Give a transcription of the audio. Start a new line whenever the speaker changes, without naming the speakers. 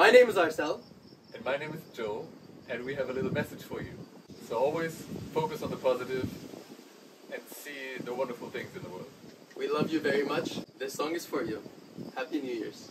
My name is Arsel.
And my name is Joe, and we have a little message for you. So always focus on the positive and see the wonderful things in the world.
We love you very much. This song is for you. Happy New Year's.